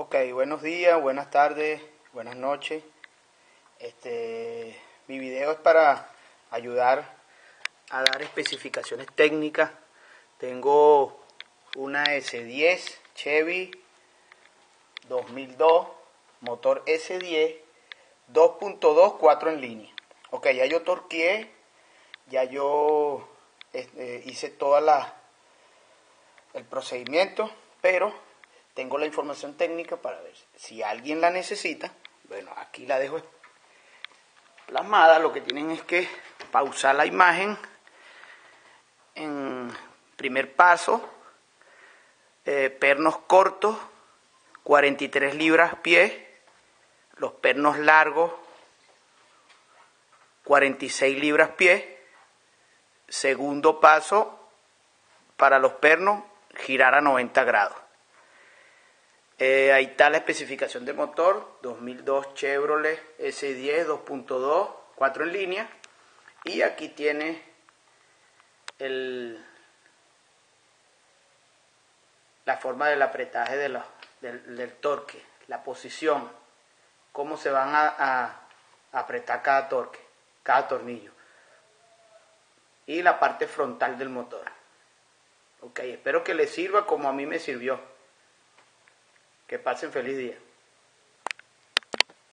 Ok, buenos días, buenas tardes, buenas noches. Este, mi video es para ayudar a dar especificaciones técnicas. Tengo una S10 Chevy 2002, motor S10, 2.2, 4 en línea. Ok, ya yo torqueé, ya yo este, hice toda la el procedimiento, pero tengo la información técnica para ver si alguien la necesita. Bueno, aquí la dejo plasmada. Lo que tienen es que pausar la imagen en primer paso, eh, pernos cortos, 43 libras pie, los pernos largos, 46 libras pie. Segundo paso, para los pernos, girar a 90 grados. Eh, ahí está la especificación de motor, 2002 Chevrolet S10 2.2, 4 en línea. Y aquí tiene el, la forma del apretaje de del, torque, la posición, cómo se van a apretar cada torque, cada tornillo. Y la parte frontal del motor. Ok, espero que les sirva como a mí me sirvió. Que pasen feliz día.